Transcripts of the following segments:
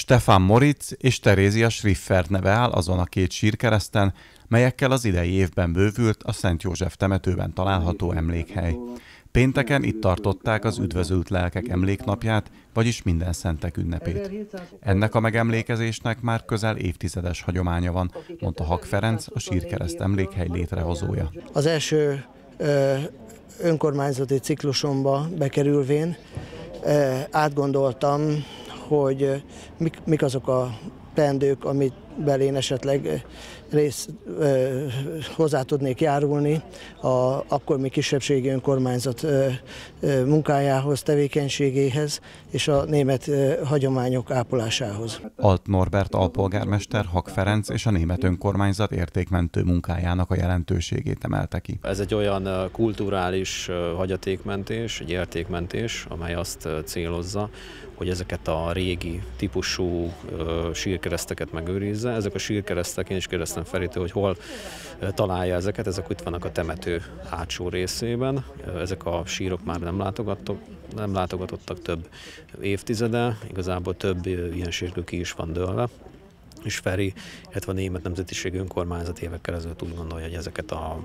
Stefan Moritz és Terézia Schriffer neve áll azon a két sírkereszten, melyekkel az idei évben bővült a Szent József temetőben található emlékhely. Pénteken itt tartották az üdvözült lelkek emléknapját, vagyis minden szentek ünnepét. Ennek a megemlékezésnek már közel évtizedes hagyománya van, mondta Hak Ferenc, a sírkereszt emlékhely létrehozója. Az első önkormányzati ciklusomba bekerülvén átgondoltam, hogy mik, mik azok a teendők, amit belén esetleg rész ö, hozzá tudnék járulni a akkor még kisebbségi önkormányzat ö, ö, munkájához, tevékenységéhez és a német ö, hagyományok ápolásához. Alt Norbert alpolgármester, Hak Ferenc és a német önkormányzat értékmentő munkájának a jelentőségét emelte ki. Ez egy olyan kulturális hagyatékmentés, egy értékmentés, amely azt célozza, hogy ezeket a régi típusú sírkereszteket megőrizze. Ezek a sírkeresztek, én is kérdeztem Feritől, hogy hol találja ezeket, ezek itt vannak a temető hátsó részében. Ezek a sírok már nem látogattok, nem látogatottak több évtizede, igazából több ilyen sírkő ki is van dőlve. És Feri, illetve a Német Nemzetiségű Önkormányzat évekkel ezelőtt úgy gondolja, hogy ezeket a,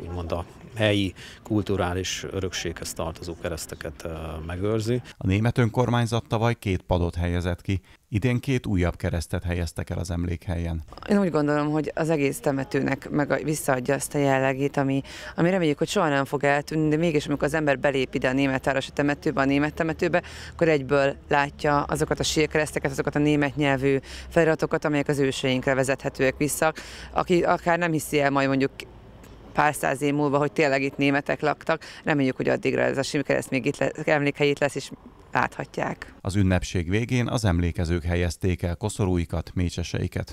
úgymond a helyi kulturális örökséghez tartozó kereszteket megőrzi. A német önkormányzat tavaly két padot helyezett ki, idén két újabb keresztet helyeztek el az emlékhelyen. Én úgy gondolom, hogy az egész temetőnek meg visszaadja azt a jellegét, ami, ami reméljük, hogy soha nem fog eltűnni, de mégis amikor az ember belép ide a német a temetőbe, a német temetőbe, akkor egyből látja azokat a sírkereszteket, azokat a német nyelvű feliratokat, amelyek az őseinkre vezethetőek vissza, aki akár nem hiszi el majd mondjuk pár száz év múlva, hogy tényleg itt németek laktak. Reméljük, hogy addigra ez a Simkereszt még itt lesz, emlékhelyét lesz, és láthatják. Az ünnepség végén az emlékezők helyezték el koszorúikat, mécseseiket.